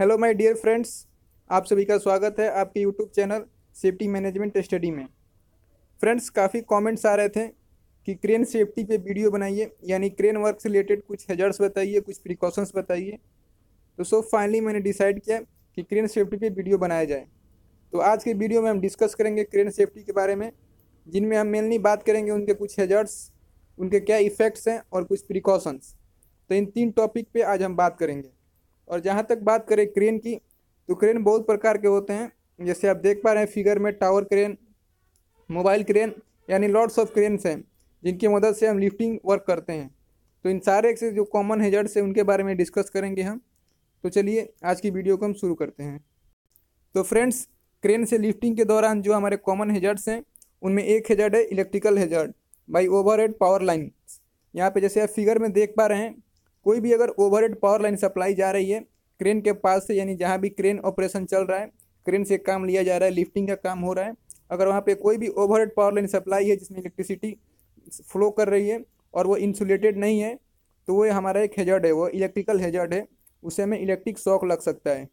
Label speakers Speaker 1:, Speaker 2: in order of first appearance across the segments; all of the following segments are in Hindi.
Speaker 1: हेलो माय डियर फ्रेंड्स आप सभी का स्वागत है आपके YouTube channel safety management study में। फ्रेंड्स काफ़ी कमेंट्स आ रहे थे कि क्रेन सेफ्टी पे वीडियो बनाइए, यानी क्रेन वर्क से रिलेटेड कुछ हेजर्स बताइए, कुछ प्रिकॉशंस बताइए। तो सो फाइनली मैंने डिसाइड किया कि क्रेन सेफ्टी पे वीडियो बनाया जाए। तो आज के वीडियो में हम डिस्कस करेंगे क्रेन सेफ्टी के बारे में, जिनमें हम मेनली बात करेंगे उनके कुछ हेजर्स उनके क्या इफ़ेक्ट्स हैं और कुछ प्रिकॉशंस तो इन तीन टॉपिक पे आज हम बात करेंगे। और जहाँ तक बात करें क्रेन की तो क्रेन बहुत प्रकार के होते हैं। जैसे आप देख पा रहे हैं, फिगर में टावर क्रेन, मोबाइल क्रेन, यानी लॉट्स ऑफ़ क्रेन्स हैं, जिनकी मदद से हम लिफ्टिंग वर्क करते हैं। तो इन सारे से जो कॉमन हेजर्ड्स हैं, उनके बारे में डिस्कस करेंगे हम। तो चलिए, आज की वीडियो को हम शुरू करते हैं। तो फ्रेंड्स, क्रेन से लिफ्टिंग के दौरान जो हमारे कॉमन हेजर्ड्स हैं, उनमें एक हेजर्ड है electrical hazard, by over power line यहाँ पे जैसे आप फिगर में देख पा रहे हैं कोई भी अगर ओवरहेड पावर लाइन सप्लाई जा रही है, क्रेन के पास से, यानी जहाँ भी क्रेन ऑपरेशन चल रहा है, क्रेन से काम लिया जा रहा है, लिफ्टिंग का काम हो रहा है, अगर वहाँ पे कोई भी ओवरहेड पावर लाइन सप्लाई है, जिसमें इलेक्ट्रिसिटी फ्लो कर रही है और वो इंसुलेटेड नहीं है तो वो हमारा एक हेजर्ड है, वो इलेक्ट्रिकल हेजर्ड है, उसे हमें इलेक्ट्रिक शॉक लग सकता है।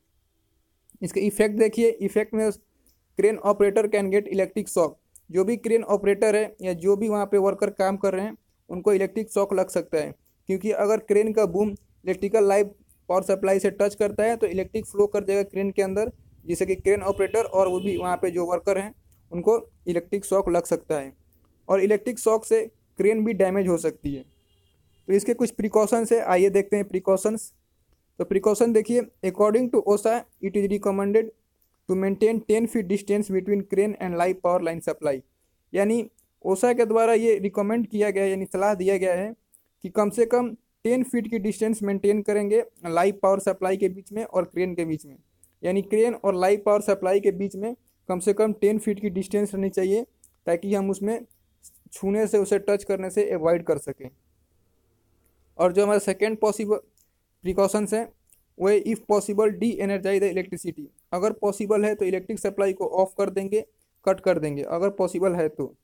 Speaker 1: इसके इफ़ेक्ट देखिए इफ़ेक्ट में crane operator can get electric shock जो भी क्रेन ऑपरेटर है या जो भी वहाँ पे वर्कर काम कर रहे हैं, उनको इलेक्ट्रिक शॉक लग सकता है। क्योंकि अगर क्रेन का boom electrical live power supply से टच करता है तो इलेक्ट्रिक फ्लो कर जाएगा क्रेन के अंदर जिससे कि क्रेन ऑपरेटर और वो भी वहाँ पे जो वर्कर हैं, उनको इलेक्ट्रिक शॉक लग सकता है। और इलेक्ट्रिक शॉक से क्रेन भी डैमेज हो सकती है। तो इसके कुछ प्रिकॉशंस है, आइए देखते हैं प्रिकॉशंस तो प्रिकॉशन देखिए according to OSHA it is recommended to maintain ten feet distance between crane and live power line supply यानी ओसा के द्वारा ये रिकमेंड किया गया, यानी सलाह दिया गया है कि कम से कम टेन फीट की डिस्टेंस मेंटेन करेंगे लाइव पावर सप्लाई के बीच में और क्रेन के बीच में। यानी क्रेन और लाइव पावर सप्लाई के बीच में कम से कम टेन फीट की डिस्टेंस रहनी चाहिए, ताकि हम उसमें छूने से, उसे टच करने से अवॉइड कर सकें। और जो हमारा सेकेंड पॉसिबल प्रिकॉशंस हैं वह if possible de-energise the electricity. अगर पॉसिबल है तो इलेक्ट्रिक सप्लाई को ऑफ़ कर देंगे, कट कर देंगे, अगर पॉसिबल है तो।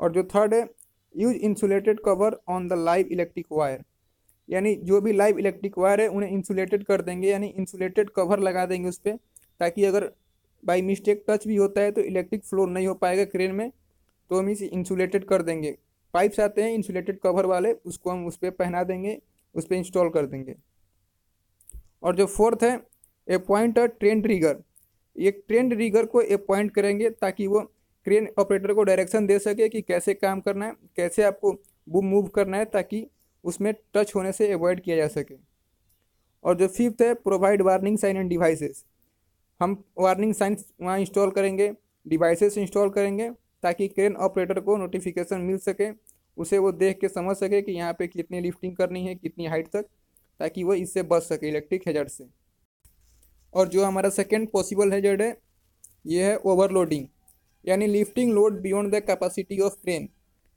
Speaker 1: और जो थर्ड है use insulated cover on the live electric wire यानी जो भी लाइव इलेक्ट्रिक वायर है, उन्हें इंसुलेटेड कर देंगे, यानी इंसुलेटेड कवर लगा देंगे उस पर ताकि अगर बाई मिस्टेक टच भी होता है तो इलेक्ट्रिक फ्लो नहीं हो पाएगा क्रेन में तो हम इसे इंसुलेटेड कर देंगे। पाइप्स आते हैं इंसुलेटेड कवर वाले, उसको हम उस पर पहना देंगे, उस पर इंस्टॉल कर देंगे। और जो फोर्थ है ए पॉइंट ट्रेंड रिगर एक ट्रेंड रिगर को अपॉइंट करेंगे, ताकि वो क्रेन ऑपरेटर को डायरेक्शन दे सके कि कैसे काम करना है, कैसे आपको बूम मूव करना है ताकि उसमें टच होने से अवॉइड किया जा सके। और जो फिफ्थ है provide warning sign and devices हम वार्निंग साइंस वहाँ इंस्टॉल करेंगे डिवाइसेस इंस्टॉल करेंगे ताकि क्रेन ऑपरेटर को नोटिफिकेशन मिल सके, उसे वो देख के समझ सके कि यहाँ पे कितनी लिफ्टिंग करनी है, कितनी हाइट तक, ताकि वो इससे बच सके इलेक्ट्रिक हेजर्ड से। और जो हमारा सेकेंड पॉसिबल हेजर्ड है, ये है ओवरलोडिंग यानी lifting load beyond the capacity of crane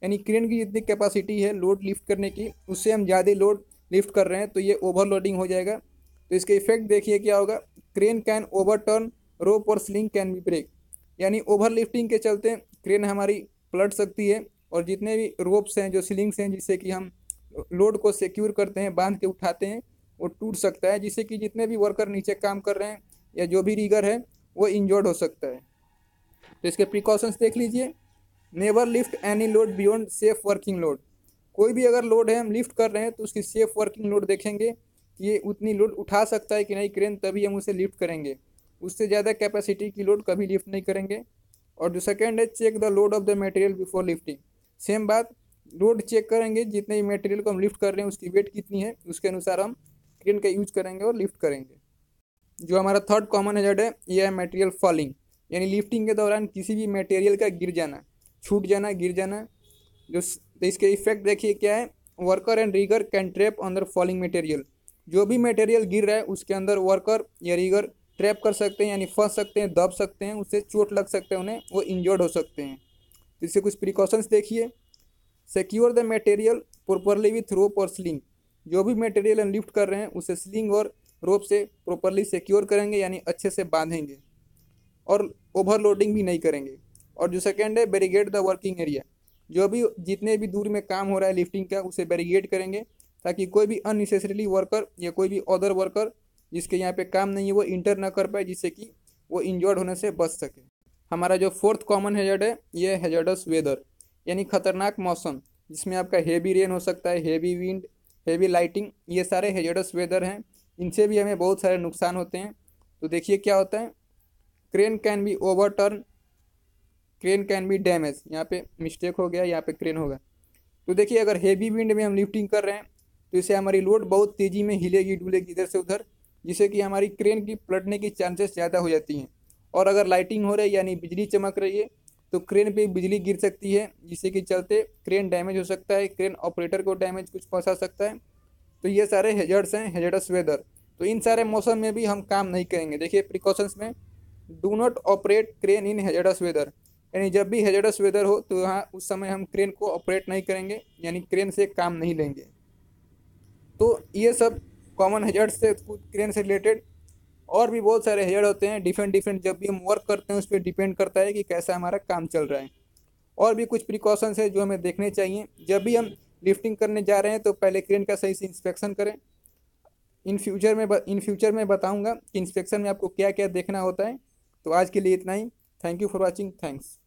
Speaker 1: यानी क्रेन की जितनी कैपेसिटी है लोड लिफ्ट करने की, उससे हम ज़्यादा लोड लिफ्ट कर रहे हैं तो ये ओवरलोडिंग हो जाएगा। तो इसके इफ़ेक्ट देखिए क्या होगा। क्रेन कैन ओवरटर्न रोप और स्लिंग कैन बी ब्रेक यानी ओवर लिफ्टिंग के चलते क्रेन हमारी पलट सकती है, और जितने भी रोप्स हैं, जो स्लिंग्स हैं, जिससे कि हम लोड को सिक्योर करते हैं, बाँध के उठाते हैं, वो टूट सकता है, जिससे कि जितने भी वर्कर नीचे काम कर रहे हैं, या जो भी रीगर है, वो इंजर्ड हो सकता है। तो इसके प्रिकॉशंस देख लीजिए। Never lift any load beyond safe working load कोई भी अगर लोड है, हम लिफ्ट कर रहे हैं तो उसकी सेफ़ वर्किंग लोड देखेंगे कि ये उतनी लोड उठा सकता है कि नहीं क्रेन तभी हम उसे लिफ्ट करेंगे। उससे ज़्यादा कैपेसिटी की लोड कभी लिफ्ट नहीं करेंगे। और जो सेकेंड है check the load of the material before lifting same बात लोड चेक करेंगे, जितने भी मटेरियल को हम लिफ्ट कर रहे हैं, उसकी वेट कितनी है, उसके अनुसार हम क्रेन का यूज़ करेंगे और लिफ्ट करेंगे। जो हमारा थर्ड कॉमन एजेड है, ये है मटेरियल फॉलिंग यानी लिफ्टिंग के दौरान किसी भी मटेरियल का गिर जाना, छूट जाना, गिर जाना, जो तो इसके इफ़ेक्ट देखिए क्या है? Worker and rigger can trap under falling material जो भी मटेरियल गिर रहा है, उसके अंदर वर्कर या रीगर ट्रैप कर सकते हैं, यानी फंस सकते हैं, दब सकते हैं, उससे चोट लग सकते हैं, उन्हें वो इंजर्ड हो सकते हैं। तो इससे कुछ प्रिकॉशंस देखिए। Secure the material properly with rope और स्लिंग जो भी मटेरियल हम लिफ्ट कर रहे हैं, उसे स्लिंग और रोप से प्रॉपरली सिक्योर करेंगे, यानी अच्छे से बांधेंगे। और ओवरलोडिंग भी नहीं करेंगे। और जो सेकेंड है बैरिगेड द वर्किंग एरिया जो भी जितने भी दूर में काम हो रहा है लिफ्टिंग का, उसे बैरिगेड करेंगे ताकि कोई भी अननेसेसरीली वर्कर या कोई भी अदर वर्कर जिसके यहाँ पे काम नहीं है, वो इंटर ना कर पाए, जिससे कि वो इंजर्ड होने से बच सके। हमारा जो फोर्थ कॉमन हेजर्ड है, ये हेजर्डस वेदर यानी खतरनाक मौसम, जिसमें आपका हेवी रेन हो सकता है हेवी विंड हेवी लाइटिंग ये सारे हेजर्डस वेदर हैं। इनसे भी हमें बहुत सारे नुकसान होते हैं। तो देखिए क्या होता है crane can be overturn crane can be damage यहाँ पे मिस्टेक हो गया, यहाँ पे क्रेन होगा। तो देखिए, अगर हेवी विंड में हम लिफ्टिंग कर रहे हैं तो इससे हमारी लोड बहुत तेज़ी में हिलेगी, डुलेगी इधर से उधर, जिससे कि हमारी क्रेन की पलटने की चांसेस ज़्यादा हो जाती हैं। और अगर लाइटिंग हो रही है, यानी बिजली चमक रही है तो क्रेन पे बिजली गिर सकती है, जिससे कि चलते क्रेन डैमेज हो सकता है क्रेन ऑपरेटर को डैमेज कुछ पहुँचा सकता है। तो ये सारे हेजर्ड्स हैं हेजर्डस वेदर तो इन सारे मौसम में भी हम काम नहीं करेंगे। देखिए प्रिकॉशंस में do not operate crane in hazardous weather यानी जब भी हेजर्डस वेदर हो तो यहाँ उस समय हम क्रेन को ऑपरेट नहीं करेंगे, यानी क्रेन से काम नहीं लेंगे। तो ये सब कॉमन हेजर्ड से क्रेन से रिलेटेड और भी बहुत सारे हेजर्ड होते हैं डिफरेंट डिफरेंट जब भी हम वर्क करते हैं, उस पर डिपेंड करता है कि कैसा हमारा काम चल रहा है। और भी कुछ प्रिकॉशंस है जो हमें देखने चाहिए। जब भी हम लिफ्टिंग करने जा रहे हैं तो पहले क्रेन का सही से इंस्पेक्शन करें। इन फ्यूचर में इन फ्यूचर में बताऊँगा कि इंस्पेक्शन में आपको क्या क्या देखना होता है। तो आज के लिए इतना ही। Thank you for watching thanks